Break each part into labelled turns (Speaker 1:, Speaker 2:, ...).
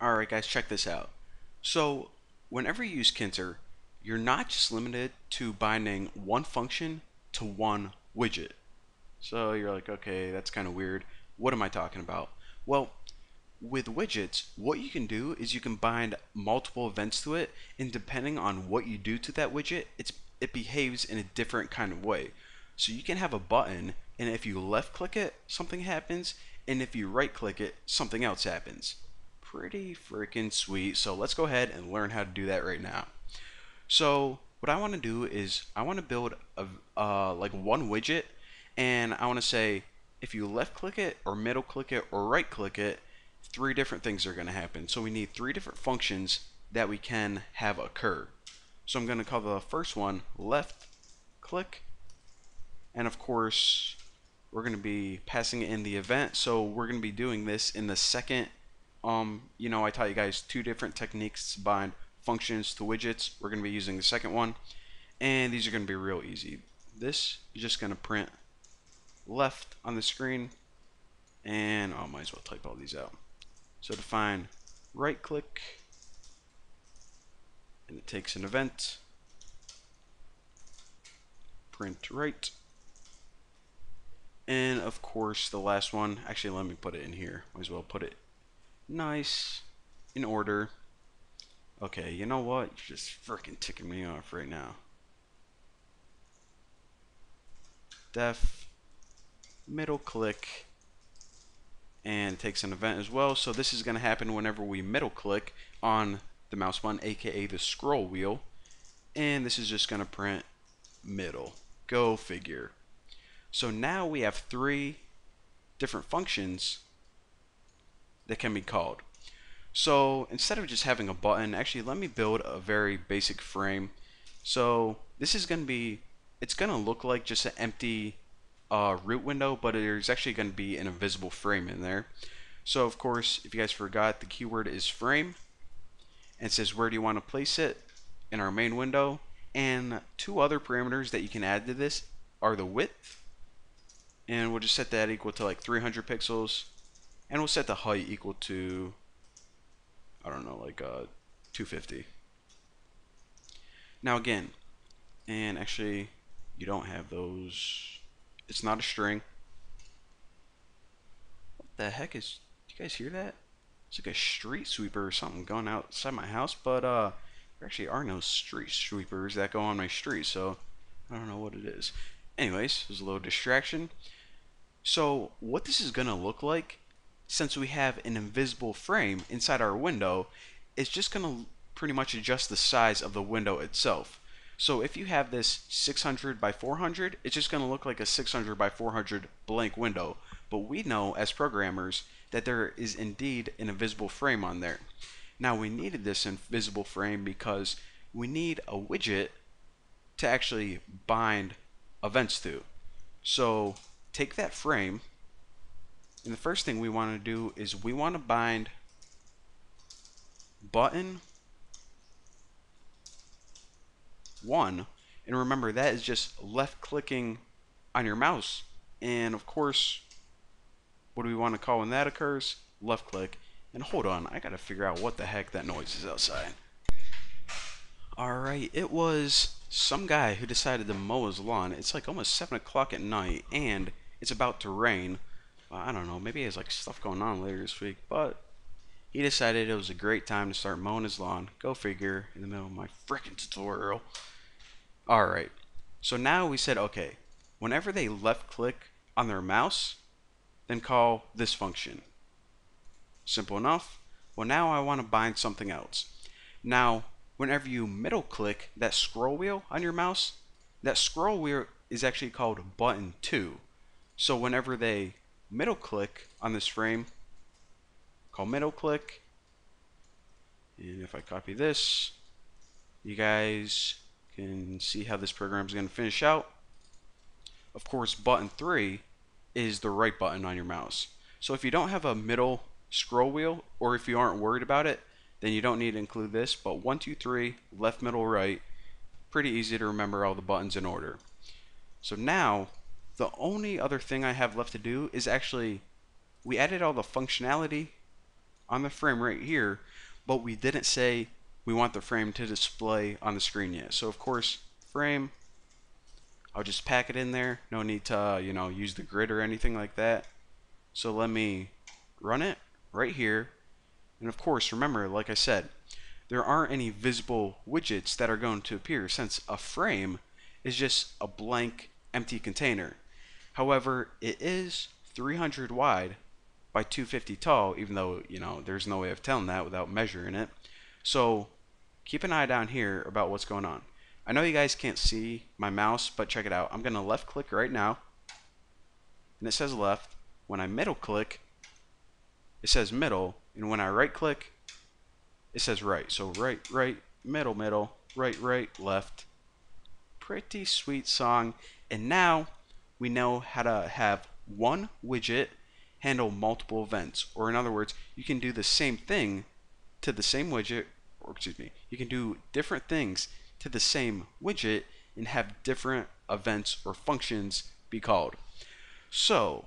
Speaker 1: Alright guys, check this out. So, whenever you use Tkinter, you're not just limited to binding one function to one widget. So you're like, okay, that's kind of weird. What am I talking about? Well, with widgets, what you can do is you can bind multiple events to it, and depending on what you do to that widget, it's it behaves in a different kind of way. So you can have a button, and if you left click it, something happens, and if you right click it, something else happens. Pretty freaking sweet. So let's go ahead and learn how to do that right now. So what I want to do is I want to build a uh, like one widget, and I want to say if you left click it or middle click it or right click it, three different things are going to happen. So we need three different functions that we can have occur. So I'm going to call the first one left click. And of course, we're going to be passing in the event. So we're going to be doing this in the second, um, you know, I taught you guys two different techniques to bind functions to widgets. We're going to be using the second one. And these are going to be real easy. This is just going to print left on the screen. And oh, I might as well type all these out. So define right click and it takes an event print right and of course the last one actually let me put it in here might as well put it nice in order okay you know what you're just freaking ticking me off right now def middle click and takes an event as well. So this is going to happen whenever we middle click on the mouse button, aka the scroll wheel. And this is just going to print middle. Go figure. So now we have three different functions that can be called. So instead of just having a button, actually let me build a very basic frame. So this is going to be, it's going to look like just an empty uh, root window, but there's actually going to be an invisible frame in there. So of course, if you guys forgot, the keyword is frame. And says where do you want to place it in our main window. And two other parameters that you can add to this are the width. And we'll just set that equal to like 300 pixels. And we'll set the height equal to, I don't know, like uh, 250. Now again, and actually you don't have those it's not a string. What the heck is... Do you guys hear that? It's like a street sweeper or something going outside my house, but uh, there actually are no street sweepers that go on my street, so I don't know what it is. Anyways, there's a little distraction. So what this is going to look like, since we have an invisible frame inside our window, it's just going to pretty much adjust the size of the window itself. So if you have this 600 by 400, it's just going to look like a 600 by 400 blank window. But we know as programmers that there is indeed an invisible frame on there. Now we needed this invisible frame because we need a widget to actually bind events to. So take that frame and the first thing we want to do is we want to bind button 1. And remember, that is just left clicking on your mouse. And of course, what do we want to call when that occurs? Left click. And hold on, I gotta figure out what the heck that noise is outside. Alright, it was some guy who decided to mow his lawn. It's like almost 7 o'clock at night, and it's about to rain. I don't know, maybe he has like stuff going on later this week, but he decided it was a great time to start mowing his lawn. Go figure, in the middle of my freaking tutorial. Alright, so now we said, okay, whenever they left click on their mouse, then call this function. Simple enough. Well, now I want to bind something else. Now, whenever you middle click that scroll wheel on your mouse, that scroll wheel is actually called button 2. So whenever they middle click on this frame, call middle click, and if I copy this, you guys can see how this program is going to finish out. Of course, button 3 is the right button on your mouse. So if you don't have a middle scroll wheel, or if you aren't worried about it, then you don't need to include this. But 1, 2, 3, left, middle, right, pretty easy to remember all the buttons in order. So now, the only other thing I have left to do is actually, we added all the functionality on the frame right here, but we didn't say we want the frame to display on the screen yet. So of course, frame, I'll just pack it in there. No need to, uh, you know, use the grid or anything like that. So let me run it right here. And of course, remember, like I said, there aren't any visible widgets that are going to appear since a frame is just a blank empty container. However, it is 300 wide by 250 tall, even though, you know, there's no way of telling that without measuring it. So keep an eye down here about what's going on. I know you guys can't see my mouse, but check it out. I'm going to left click right now, and it says left. When I middle click, it says middle, and when I right click, it says right. So right, right, middle, middle, right, right, left. Pretty sweet song. And now we know how to have one widget handle multiple events. Or in other words, you can do the same thing to the same widget, or excuse me, you can do different things to the same widget and have different events or functions be called. So,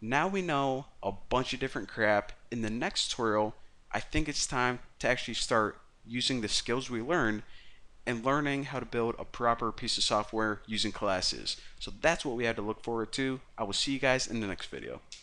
Speaker 1: now we know a bunch of different crap. In the next tutorial, I think it's time to actually start using the skills we learned and learning how to build a proper piece of software using classes. So that's what we had to look forward to. I will see you guys in the next video.